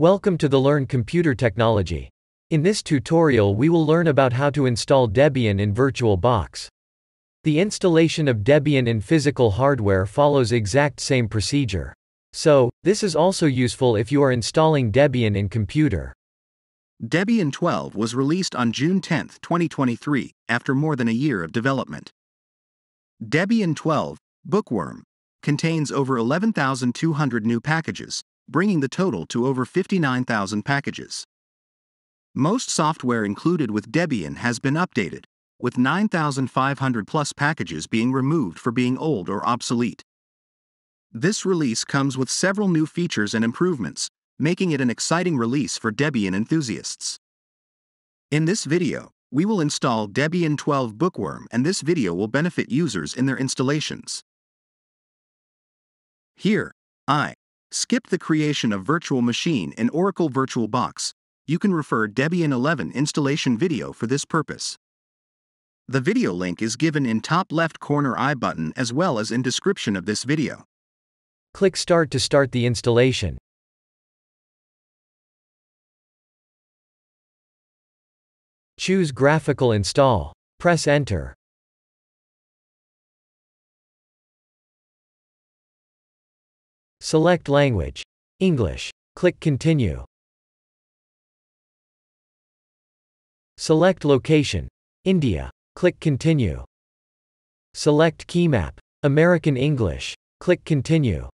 Welcome to the Learn Computer Technology. In this tutorial we will learn about how to install Debian in VirtualBox. The installation of Debian in physical hardware follows exact same procedure. So, this is also useful if you are installing Debian in computer. Debian 12 was released on June 10, 2023, after more than a year of development. Debian 12, Bookworm, contains over 11,200 new packages, bringing the total to over 59,000 packages. Most software included with Debian has been updated, with 9,500 plus packages being removed for being old or obsolete. This release comes with several new features and improvements, making it an exciting release for Debian enthusiasts. In this video, we will install Debian 12 Bookworm and this video will benefit users in their installations. Here, I Skip the creation of virtual machine in Oracle VirtualBox. You can refer Debian 11 installation video for this purpose. The video link is given in top left corner I button as well as in description of this video. Click Start to start the installation. Choose Graphical Install. Press Enter. Select language. English. Click Continue. Select location. India. Click Continue. Select keymap. American English. Click Continue.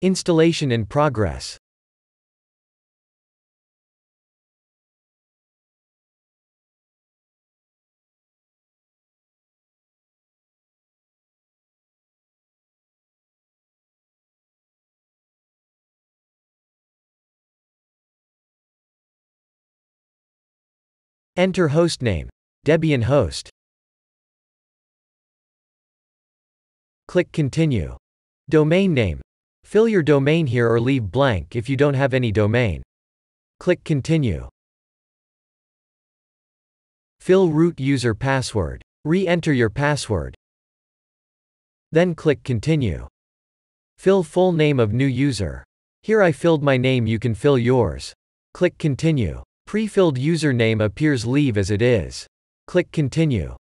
Installation in progress. Enter hostname. Debian host. Click Continue. Domain name. Fill your domain here or leave blank if you don't have any domain. Click Continue. Fill root user password. Re-enter your password. Then click Continue. Fill full name of new user. Here I filled my name you can fill yours. Click Continue. Pre-filled username appears leave as it is. Click Continue.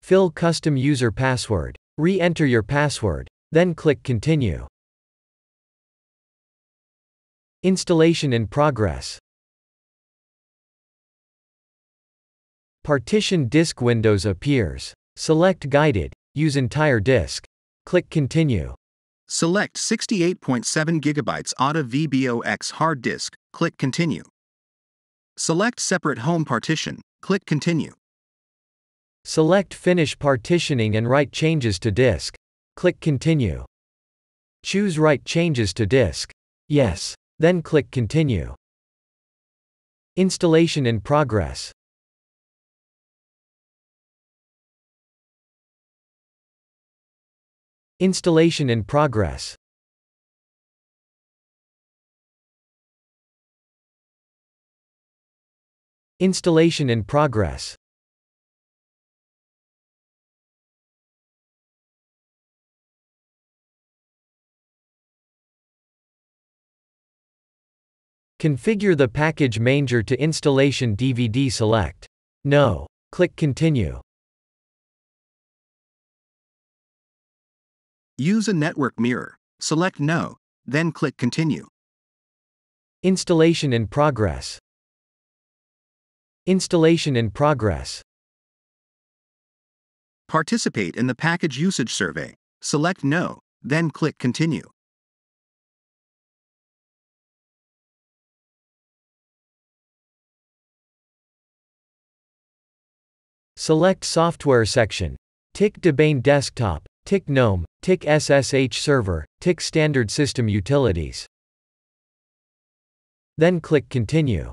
Fill custom user password. Re-enter your password, then click Continue. Installation in progress. Partition disk windows appears. Select Guided, use entire disk. Click Continue. Select 68.7 GB ATA VBOX hard disk, click Continue. Select Separate Home Partition, click Continue. Select Finish partitioning and write changes to disk. Click Continue. Choose Write changes to disk. Yes. Then click Continue. Installation in progress. Installation in progress. Installation in progress. Configure the package manager to installation DVD select. No. Click Continue. Use a network mirror. Select No, then click Continue. Installation in progress. Installation in progress. Participate in the package usage survey. Select No, then click Continue. Select Software section. Tick Debian Desktop, Tick GNOME, Tick SSH Server, Tick Standard System Utilities. Then click Continue.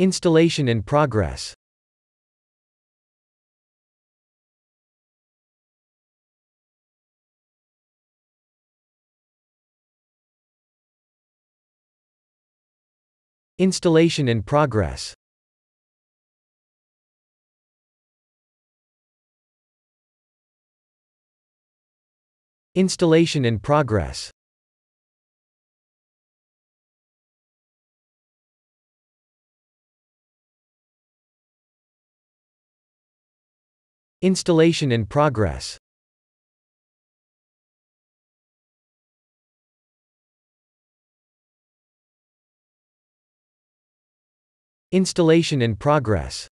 Installation in progress. Installation in progress. Installation in progress. Installation in progress. Installation in progress.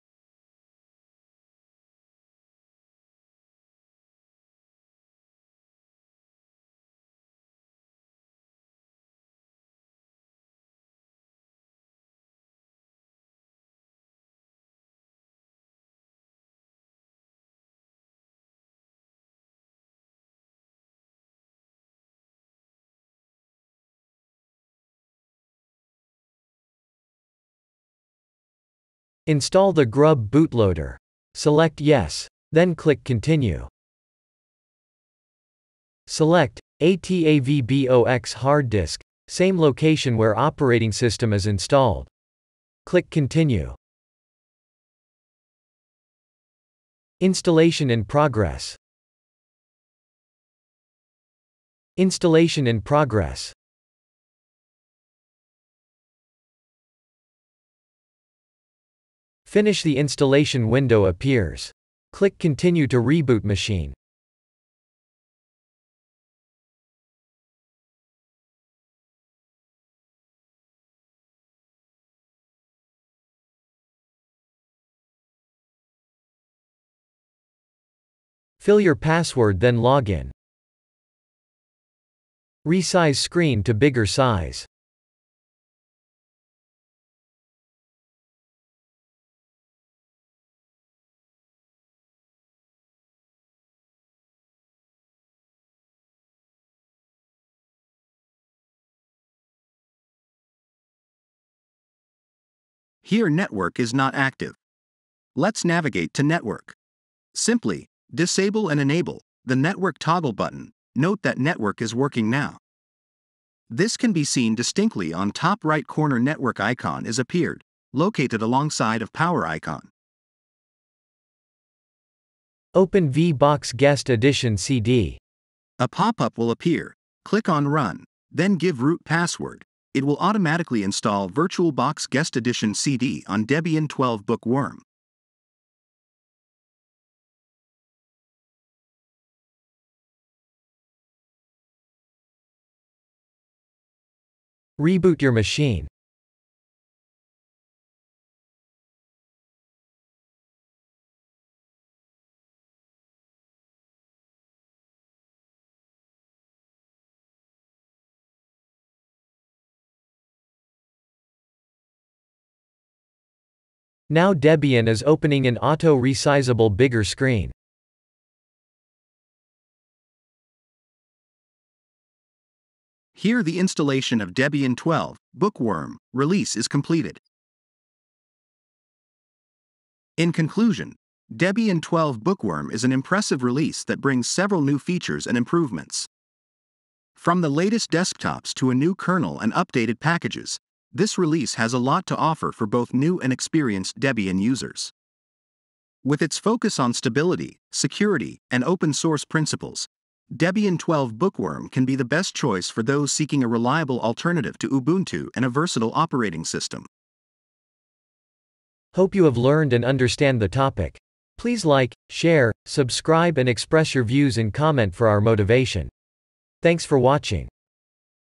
Install the Grub bootloader. Select Yes. Then click Continue. Select ATAVBOX hard disk, same location where operating system is installed. Click Continue. Installation in progress. Installation in progress. Finish the installation window appears. Click Continue to reboot machine. Fill your password then log in. Resize screen to bigger size. Here network is not active. Let's navigate to network. Simply, disable and enable the network toggle button. Note that network is working now. This can be seen distinctly on top right corner network icon is appeared, located alongside of power icon. Open VBox Guest Additions CD. A pop-up will appear. Click on Run, then give root password. It will automatically install VirtualBox Guest Additions CD on Debian 12 Bookworm. Reboot your machine. Now Debian is opening an auto-resizable bigger screen. Here the installation of Debian 12 Bookworm release is completed. In conclusion, Debian 12 Bookworm is an impressive release that brings several new features and improvements. From the latest desktops to a new kernel and updated packages, this release has a lot to offer for both new and experienced Debian users. With its focus on stability, security, and open source principles, Debian 12 Bookworm can be the best choice for those seeking a reliable alternative to Ubuntu and a versatile operating system. Hope you have learned and understand the topic. Please like, share, subscribe and express your views in comment for our motivation. Thanks for watching.